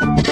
you